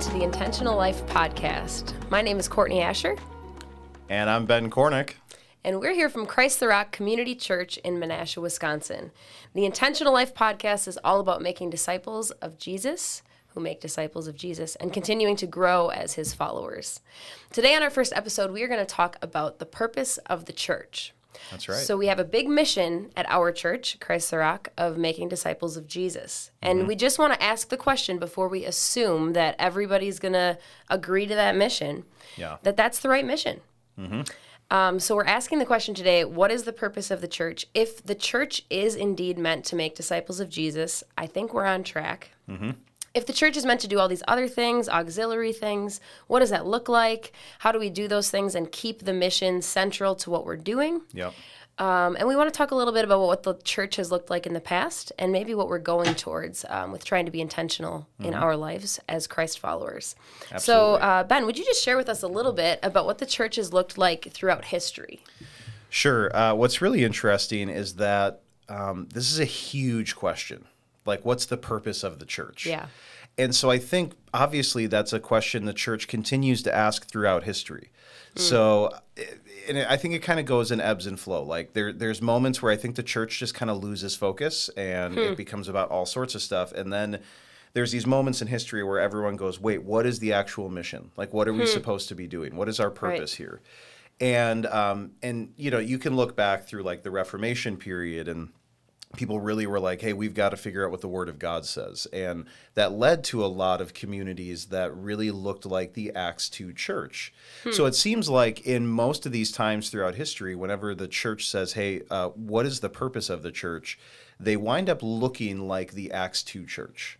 To the Intentional Life Podcast. My name is Courtney Asher. And I'm Ben Cornick. And we're here from Christ the Rock Community Church in Menasha, Wisconsin. The Intentional Life Podcast is all about making disciples of Jesus who make disciples of Jesus and continuing to grow as his followers. Today, on our first episode, we are going to talk about the purpose of the church. That's right. So we have a big mission at our church, Christ the Rock, of making disciples of Jesus. And mm-hmm. we just want to ask the question before we assume that everybody's going to agree to that mission. Yeah. That that's the right mission. Mm-hmm. Um, so we're asking the question today: What is the purpose of the church? If the church is indeed meant to make disciples of Jesus, I think we're on track. Mm-hmm if the church is meant to do all these other things, auxiliary things, what does that look like? How do we do those things and keep the mission central to what we're doing? Yep. Um, and we want to talk a little bit about what the church has looked like in the past and maybe what we're going towards um, with trying to be intentional mm-hmm. in our lives as Christ followers. Absolutely. So, uh, Ben, would you just share with us a little bit about what the church has looked like throughout history? Sure. Uh, what's really interesting is that um, this is a huge question like, what's the purpose of the church? Yeah. And so I think obviously that's a question the church continues to ask throughout history. Mm. So, and I think it kind of goes in ebbs and flow. Like there, there's moments where I think the church just kind of loses focus and hmm. it becomes about all sorts of stuff, and then there's these moments in history where everyone goes, "Wait, what is the actual mission? Like, what are we hmm. supposed to be doing? What is our purpose right. here?" And um, and you know, you can look back through like the Reformation period and people really were like, hey, we've got to figure out what the Word of God says. And that led to a lot of communities that really looked like the Acts 2 church. Hmm. So it seems like in most of these times throughout history, whenever the church says, hey, uh, what is the purpose of the church? They wind up looking like the Acts 2 church.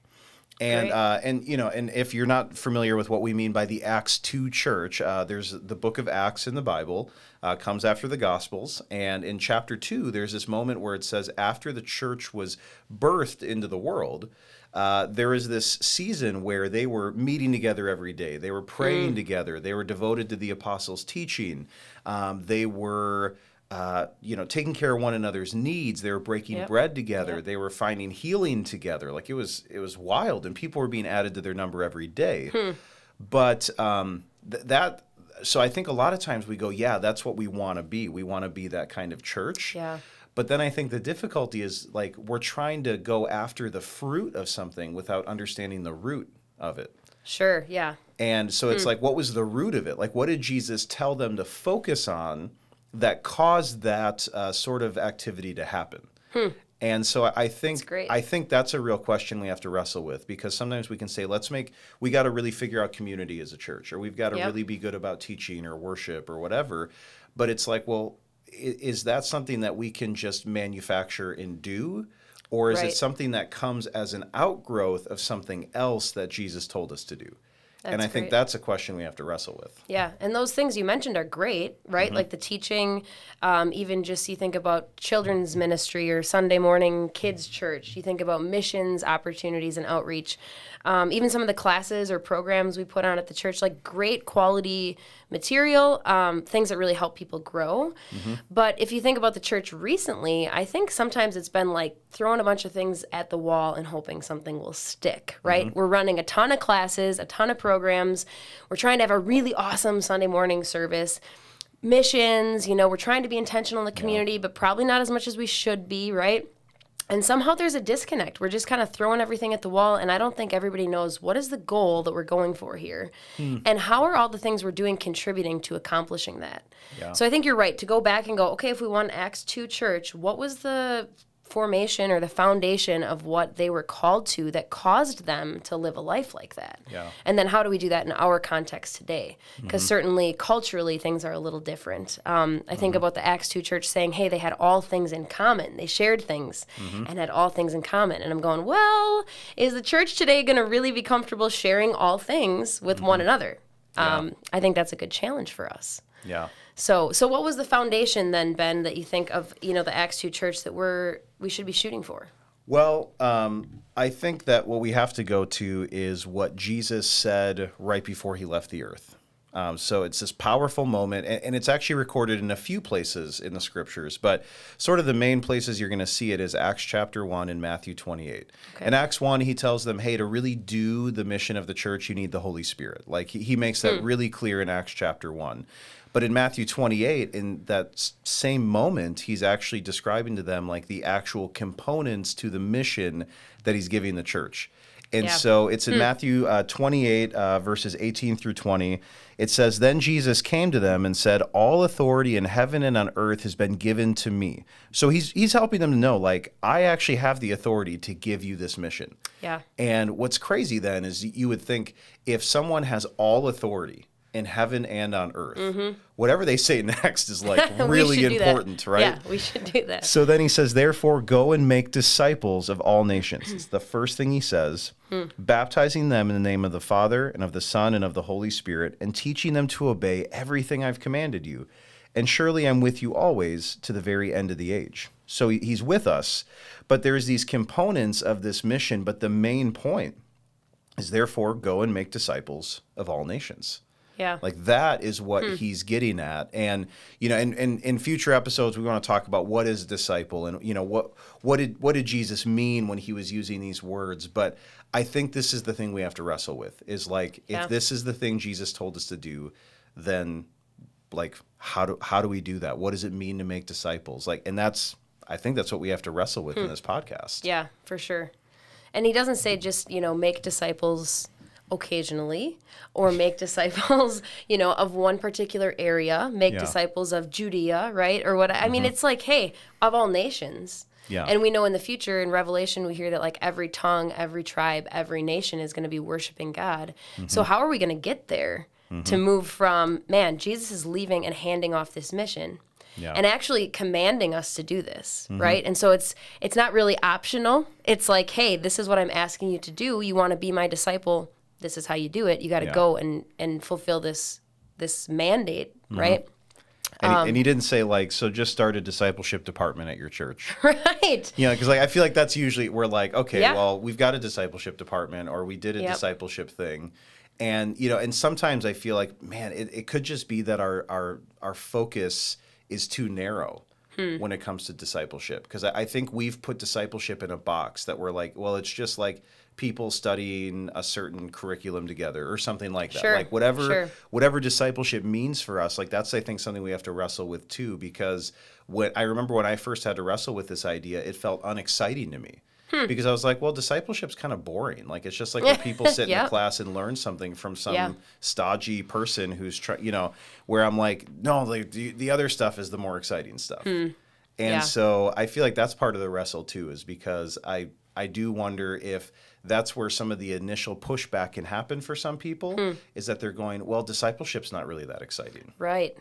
And uh, and you know, and if you're not familiar with what we mean by the Acts two church, uh, there's the book of Acts in the Bible uh, comes after the Gospels, and in chapter two, there's this moment where it says after the church was birthed into the world. Uh, there is this season where they were meeting together every day. They were praying mm. together. They were devoted to the apostles' teaching. Um, they were uh, you know, taking care of one another's needs. They were breaking yep. bread together. Yep. They were finding healing together. Like it was, it was wild, and people were being added to their number every day. Hmm. But um, th- that, so I think a lot of times we go, yeah, that's what we want to be. We want to be that kind of church. Yeah. But then I think the difficulty is like we're trying to go after the fruit of something without understanding the root of it. Sure. Yeah. And so it's hmm. like, what was the root of it? Like, what did Jesus tell them to focus on? That caused that uh, sort of activity to happen. Hmm. And so I think I think that's a real question we have to wrestle with because sometimes we can say let's make we got to really figure out community as a church or we've got to yep. really be good about teaching or worship or whatever. But it's like, well, is that something that we can just manufacture and do? Or is right. it something that comes as an outgrowth of something else that Jesus told us to do? That's and I think that's a question we have to wrestle with. Yeah, and those things you mentioned are great, right? Mm-hmm. Like the teaching, um, even just you think about children's ministry or Sunday morning kids church. You think about missions opportunities and outreach. Um, even some of the classes or programs we put on at the church, like great quality material, um, things that really help people grow. Mm-hmm. But if you think about the church recently, I think sometimes it's been like throwing a bunch of things at the wall and hoping something will stick, right? Mm-hmm. We're running a ton of classes, a ton of programs. We're trying to have a really awesome Sunday morning service missions you know we're trying to be intentional in the community yeah. but probably not as much as we should be right and somehow there's a disconnect. We're just kind of throwing everything at the wall, and I don't think everybody knows what is the goal that we're going for here, hmm. and how are all the things we're doing contributing to accomplishing that. Yeah. So I think you're right to go back and go, okay, if we want Acts two church, what was the formation or the foundation of what they were called to that caused them to live a life like that. Yeah. And then how do we do that in our context today? Because mm-hmm. certainly culturally things are a little different. Um, I mm-hmm. think about the Acts 2 church saying, hey, they had all things in common. They shared things mm-hmm. and had all things in common. And I'm going, well, is the church today going to really be comfortable sharing all things with one mm-hmm. another? Yeah. Um, I think that's a good challenge for us. Yeah. So, so what was the foundation then, Ben, that you think of, you know, the Acts two church that we're we should be shooting for? Well, um, I think that what we have to go to is what Jesus said right before he left the earth. Um, so it's this powerful moment, and, and, it's actually recorded in a few places in the scriptures, but sort of the main places you're going to see it is Acts chapter 1 and Matthew 28. Okay. In Acts 1, he tells them, hey, to really do the mission of the church, you need the Holy Spirit. Like he, he makes that hmm. really clear in Acts chapter 1. But in Matthew 28, in that same moment, he's actually describing to them like the actual components to the mission that he's giving the church. And yeah. so it's in hmm. Matthew uh, 28, uh, verses 18 through 20. It says, Then Jesus came to them and said, All authority in heaven and on earth has been given to me. So he's, he's helping them to know, like, I actually have the authority to give you this mission. Yeah. And what's crazy then is you would think if someone has all authority, in heaven and on earth. Mm-hmm. Whatever they say next is like really important, right? Yeah, we should do that. So then he says, Therefore, go and make disciples of all nations. it's the first thing he says, hmm. baptizing them in the name of the Father and of the Son and of the Holy Spirit, and teaching them to obey everything I've commanded you. And surely I'm with you always to the very end of the age. So he's with us, but there's these components of this mission, but the main point is therefore go and make disciples of all nations. Yeah. Like that is what hmm. he's getting at. And, you know, and, and in future episodes we want to talk about what is a disciple and you know what what did what did Jesus mean when he was using these words. But I think this is the thing we have to wrestle with is like yeah. if this is the thing Jesus told us to do, then like how do how do we do that? What does it mean to make disciples? Like and that's I think that's what we have to wrestle with hmm. in this podcast. Yeah, for sure. And he doesn't say just, you know, make disciples occasionally or make disciples you know of one particular area make yeah. disciples of judea right or what i mm-hmm. mean it's like hey of all nations yeah. And we know in the future in Revelation we hear that like every tongue, every tribe, every nation is going to be worshiping God. Mm-hmm. So how are we going to get there mm-hmm. to move from man, Jesus is leaving and handing off this mission? Yeah. And actually commanding us to do this, mm-hmm. right? And so it's it's not really optional. It's like, hey, this is what I'm asking you to do. You want to be my disciple? This is how you do it. You got to yeah. go and and fulfill this this mandate, mm-hmm. right? And, um, he, and, he, didn't say like, so just start a discipleship department at your church, right? You know, because like I feel like that's usually we're like, okay, yeah. well, we've got a discipleship department, or we did a yep. discipleship thing, and you know, and sometimes I feel like, man, it, it could just be that our our our focus is too narrow. Hmm. When it comes to discipleship, because I, I think we've put discipleship in a box that we're like, well, it's just like people studying a certain curriculum together or something like that. Sure, like whatever sure. whatever discipleship means for us, like that's I think something we have to wrestle with too because what I remember when I first had to wrestle with this idea, it felt unexciting to me. Hmm. Because I was like, well, discipleship's kind of boring. Like it's just like when people sit yep. in a class and learn something from some yeah. stodgy person who's trying, you know, where I'm like, no, the, the other stuff is the more exciting stuff. Hmm. And yeah. so I feel like that's part of the wrestle too, is because I I do wonder if that's where some of the initial pushback can happen for some people hmm. is that they're going, well, discipleship's not really that exciting. Right.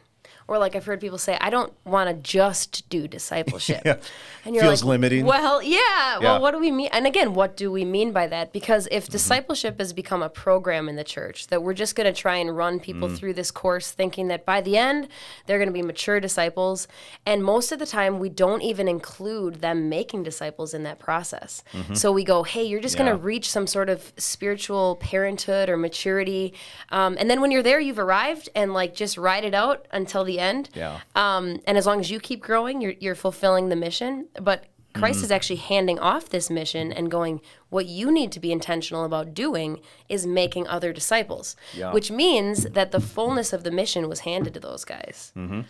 Or like I've heard people say, I don't want to just do discipleship. yeah. And you're Feels like, limiting. Well, yeah. yeah. Well, what do we mean? And again, what do we mean by that? Because if mm-hmm. discipleship has become a program in the church, that we're just going to try and run people mm. through this course thinking that by the end, they're going to be mature disciples. And most of the time, we don't even include them making disciples in that process. Mm-hmm. So we go, hey, you're just yeah. going to reach some sort of spiritual parenthood or maturity. Um, and then when you're there, you've arrived and like just ride it out until the end. Yeah. Um, and as long as you keep growing, you're, you're fulfilling the mission. But Christ mm-hmm. is actually handing off this mission and going, what you need to be intentional about doing is making other disciples, yeah. which means that the fullness of the mission was handed to those guys. Mm-hmm.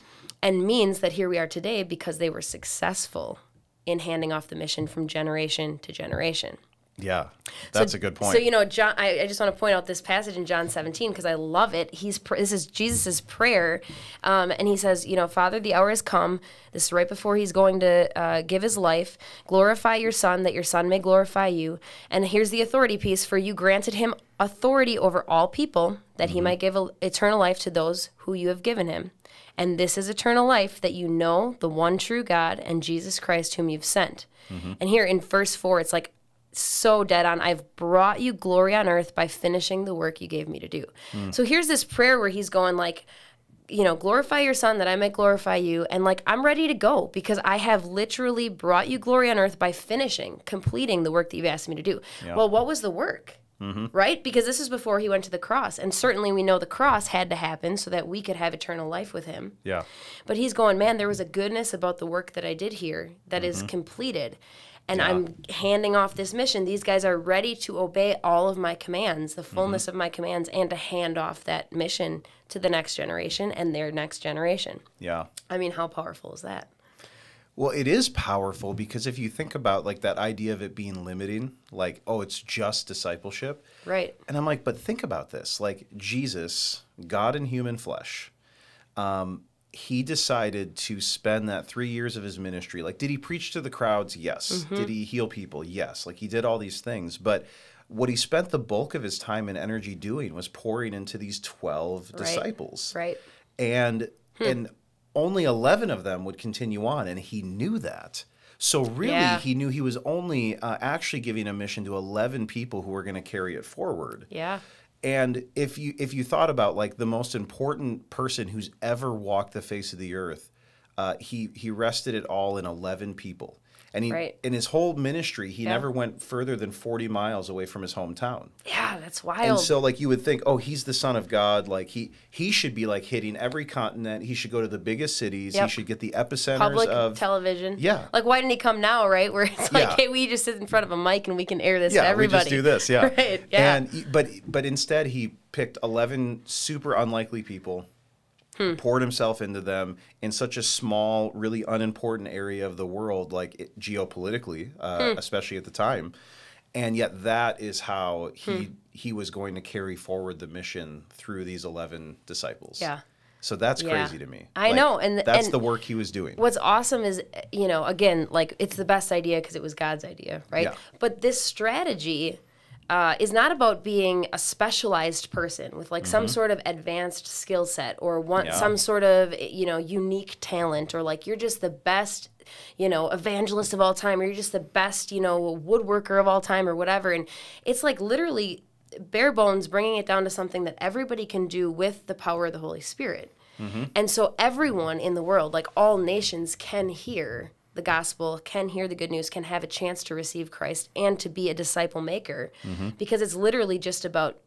And means that here we are today because they were successful in handing off the mission from generation to generation. Yeah, that's so, a good point. So you know, John, I, I, just want to point out this passage in John 17 because I love it. He's this is Jesus's prayer, um, and he says, you know, Father, the hour has come. This is right before he's going to uh, give his life. Glorify your Son, that your Son may glorify you. And here's the authority piece: for you granted him authority over all people, that mm-hmm. he might give a, eternal life to those who you have given him. And this is eternal life, that you know the one true God and Jesus Christ, whom you've sent. Mm-hmm. And here in verse four, it's like so dead on. I've brought you glory on earth by finishing the work you gave me to do. Mm. So here's this prayer where he's going like, you know, glorify your son that I may glorify you. And like, I'm ready to go because I have literally brought you glory on earth by finishing, completing the work that you've asked me to do. Yeah. Well, what was the work? right? Because this is before he went to the cross. And certainly we know the cross had to happen so that we could have eternal life with him. Yeah. But he's going, man, there was a goodness about the work that I did here that is completed. And I'm handing off this mission. These guys are ready to obey all of my commands, the fullness of my commands, and to hand off that mission to the next generation and their next generation. Yeah. I mean, how powerful is that? Well, it is powerful because if you think about like that idea of it being limiting, like, oh, it's just discipleship. Right. And I'm like, but think about this. Like Jesus, God in human flesh, um, he decided to spend that three years of his ministry. Like, did he preach to the crowds? Yes. Mm-hmm. Did he heal people? Yes. Like he did all these things. But what he spent the bulk of his time and energy doing was pouring into these 12 disciples Right. and Hmm. and only 11 of them would continue on and he knew that so really Yeah. he knew he was only uh, actually giving a mission to 11 people who were going to carry it forward Yeah. And if you if you thought about like the most important person who's ever walked the face of the earth uh, he he rested it all in 11 people and he Right. in his whole ministry he Yeah. never went further than 40 miles away from his hometown Yeah, that's wild. and so like you would think, oh, he's the son of God. Like he he should be like hitting every continent. He should go to the biggest cities. He should get the epicenters Public of television. Yeah. Like, why didn't he come now, right? Where it's like, Yeah. hey, we just sit in front of a mic and we can air this yeah, to everybody. we just do this. Yeah. right. Yeah. And but but instead he picked eleven super unlikely people. Hmm. Poured himself into them in such a small, really unimportant area of the world, like it, geopolitically, uh, Hmm. especially at the time, and yet that is how he Hmm. he was going to carry forward the mission through these eleven disciples. Yeah. So that's Yeah. crazy to me. I know, and- that's and- the work he was doing. What's awesome is, you know, again, like it's the best idea because it was God's idea, right? Yeah. But this strategy uh, is not about being a specialized person with like some sort of advanced skill set or Mm-hmm. Yeah. some sort of you know unique talent or like you're just the best you know evangelist of all time or you're just the best you know woodworker of all time or whatever and it's like literally bare bones bringing it down to something that everybody can do with the power of the holy spirit and so everyone in the world, like all nations, can hear the gospel, can hear the good news, can have a chance to receive Christ and to be a disciple maker mm-hmm. because it's literally just about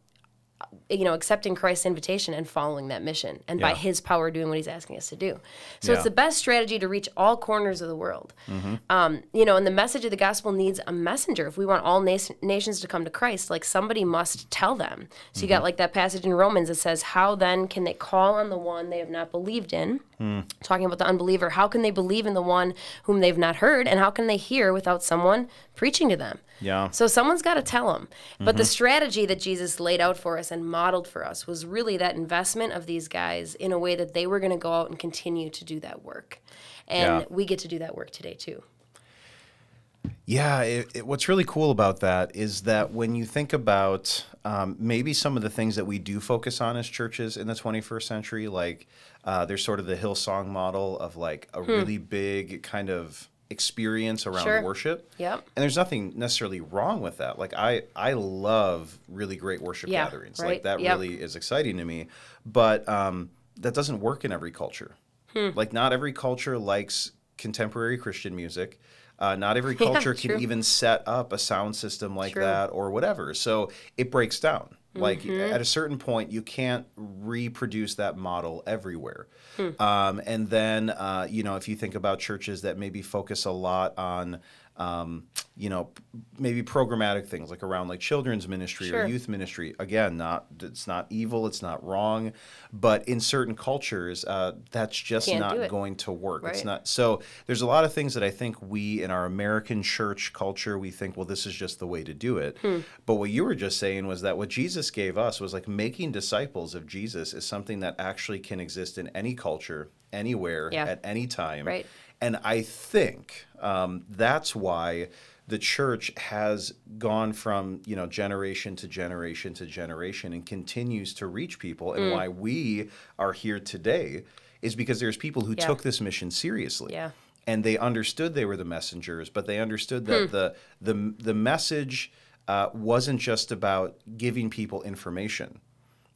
you know accepting Christ's invitation and following that mission and by his power doing what he's asking us to do. So Yeah. it's the best strategy to reach all corners of the world. Mm-hmm. Um, you know, and the message of the gospel needs a messenger. If we want all nas- nations to come to Christ, like somebody must tell them. So you got mm-hmm. like that passage in Romans that says, "How then can they call on the one they have not believed in?" Hmm. Talking about the unbeliever, how can they believe in the one whom they've not heard, and how can they hear without someone preaching to them? Yeah. So someone's got to tell them. But the mm-hmm. strategy that Jesus laid out for us and modeled for us was really that investment of these guys in a way that they were going to go out and continue to do that work. And Yeah. we get to do that work today too. Yeah, it, it, what's really cool about that is that when you think about um, maybe some of the things that we do focus on as churches in the 21st century, like uh, there's sort of the Hillsong model of like a really big kind of experience around. Sure. worship. Yep. And there's nothing necessarily wrong with that. Like I, I love really great worship Yeah, gatherings. Like right. that Yep. really is exciting to me. But um, that doesn't work in every culture. Hmm. Like not every culture likes contemporary Christian music. Uh, not every culture can even set up a sound system like True. that or whatever. So it breaks down. Like Mm-hmm. at a certain point, you can't reproduce that model everywhere. Hmm. Um, and then, uh, you know, if you think about churches that maybe focus a lot on, um, you know, maybe programmatic things like around like children's ministry Sure. or youth ministry. Again, not it's not evil, it's not wrong, but in certain cultures, uh, that's just Can't not going to work. It's not. So there's a lot of things that I think we in our American church culture we think, well, this is just the way to do it. Hmm. But what you were just saying was that what Jesus gave us was like making disciples of Jesus is something that actually can exist in any culture, anywhere, Yeah. at any time. Right. And I think um, that's why the church has gone from you know generation to generation to generation and continues to reach people. And Mm. why we are here today is because there's people who Yeah. took this mission seriously. Yeah. And they understood they were the messengers, but they understood Hmm. that the the the message uh, wasn't just about giving people information.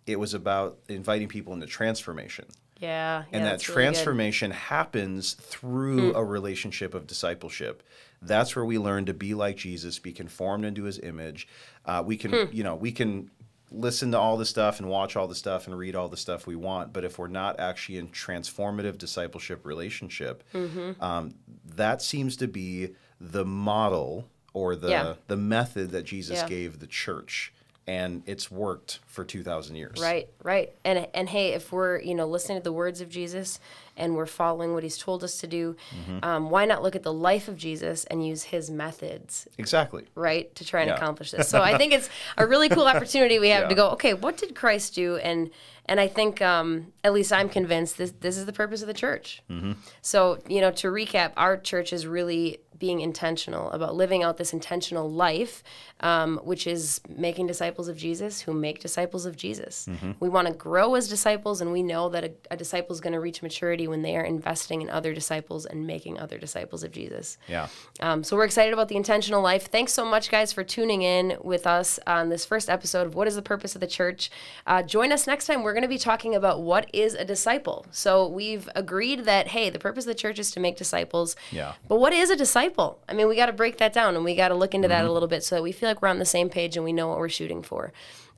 It was about inviting people into transformation. Yeah. and yeah, that that's really transformation happens through a relationship of discipleship that's where we learn to be like jesus be conformed into his image uh, we can Hmm. you know we can listen to all the stuff and watch all the stuff and read all the stuff we want but if we're not actually in transformative discipleship relationship Mm-hmm. um, that seems to be the model or the Yeah. the method that jesus Yeah. gave the church and it's worked for 2000 years Right, right. And and hey, if we're you know listening to the words of Jesus and we're following what He's told us to do, Mm-hmm. um, why not look at the life of Jesus and use His methods, exactly right, to try and Yeah. accomplish this? So I think it's a really cool opportunity we have Yeah. to go. Okay, what did Christ do? And and I think um, at least I'm convinced this this is the purpose of the church. Mm-hmm. So you know, to recap, our church is really being intentional about living out this intentional life, um, which is making disciples of Jesus who make disciples of Jesus. Mm-hmm. We want to grow as disciples, and we know that a, a disciple is going to reach maturity when they are investing in other disciples and making other disciples of Jesus. yeah Um, so we're excited about the intentional life. Thanks so much, guys, for tuning in with us on this first episode of What is the Purpose of the Church. Uh, join us next time. We're going to be talking about what is a disciple. So we've agreed that, hey, the purpose of the church is to make disciples. Yeah. But what is a disciple? I mean, we got to break that down and we got to look into that Mm-hmm. a little bit so that we feel like we're on the same page and we know what we're shooting for.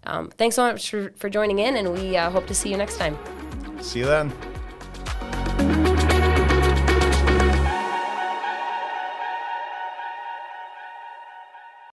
Um, thanks so much for, for joining in, and we uh, hope to see you next time. see you then